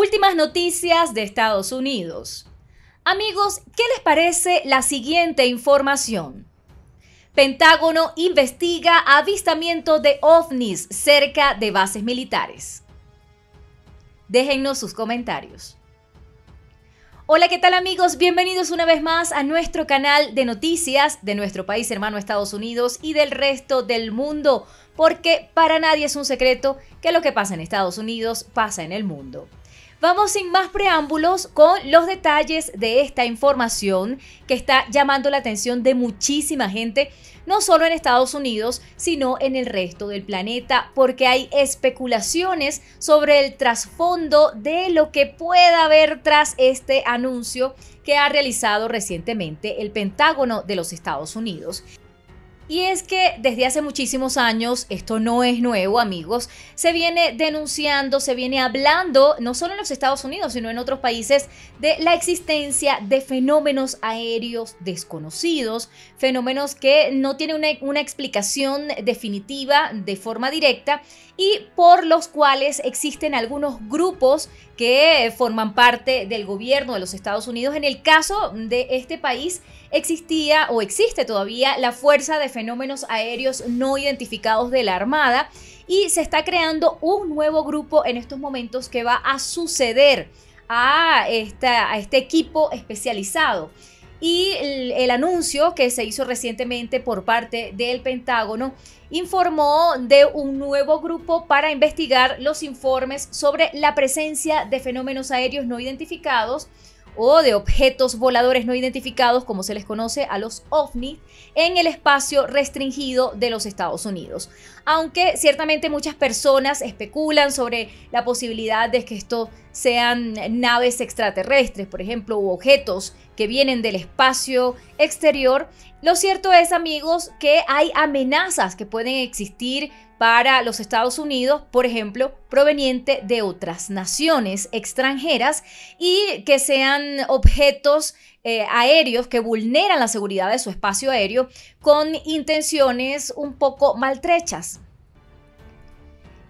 Últimas noticias de Estados Unidos. Amigos, ¿qué les parece la siguiente información? Pentágono investiga avistamiento de ovnis cerca de bases militares. Déjennos sus comentarios. Hola, ¿qué tal amigos? Bienvenidos una vez más a nuestro canal de noticias de nuestro país hermano Estados Unidos y del resto del mundo, porque para nadie es un secreto que lo que pasa en Estados Unidos pasa en el mundo. Vamos sin más preámbulos con los detalles de esta información que está llamando la atención de muchísima gente, no solo en Estados Unidos, sino en el resto del planeta, porque hay especulaciones sobre el trasfondo de lo que pueda haber tras este anuncio que ha realizado recientemente el Pentágono de los Estados Unidos. Y es que desde hace muchísimos años, esto no es nuevo amigos, se viene denunciando, se viene hablando, no solo en los Estados Unidos, sino en otros países, de la existencia de fenómenos aéreos desconocidos, fenómenos que no tienen una, una explicación definitiva de forma directa y por los cuales existen algunos grupos que forman parte del gobierno de los Estados Unidos. En el caso de este país existía o existe todavía la Fuerza de Fenómenos Aéreos No Identificados de la Armada y se está creando un nuevo grupo en estos momentos que va a suceder a, esta, a este equipo especializado. Y el, anuncio que se hizo recientemente por parte del Pentágono informó de un nuevo grupo para investigar los informes sobre la presencia de fenómenos aéreos no identificados o de objetos voladores no identificados, como se les conoce a los ovni, en el espacio restringido de los Estados Unidos. Aunque ciertamente muchas personas especulan sobre la posibilidad de que esto sean naves extraterrestres, por ejemplo, u objetos que vienen del espacio exterior, lo cierto es, amigos, que hay amenazas que pueden existir para los Estados Unidos, por ejemplo, proveniente de otras naciones extranjeras y que sean objetos eh, aéreos que vulneran la seguridad de su espacio aéreo con intenciones un poco maltrechas.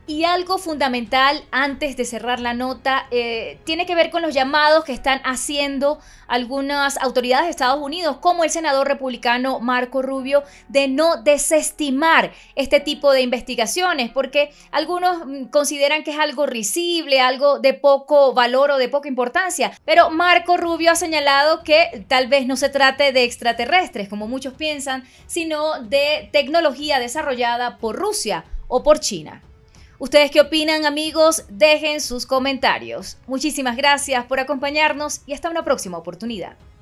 Y algo fundamental antes de cerrar la nota eh, tiene que ver con los llamados que están haciendo algunas autoridades de Estados Unidos, como el senador republicano Marco Rubio, de no desestimar este tipo de investigaciones, porque algunos mm, consideran que es algo risible, algo de poco valor o de poca importancia. Pero Marco Rubio ha señalado que tal vez no se trate de extraterrestres, como muchos piensan, sino de tecnología desarrollada por Rusia o por China. ¿Ustedes qué opinan amigos? Dejen sus comentarios. Muchísimas gracias por acompañarnos y hasta una próxima oportunidad.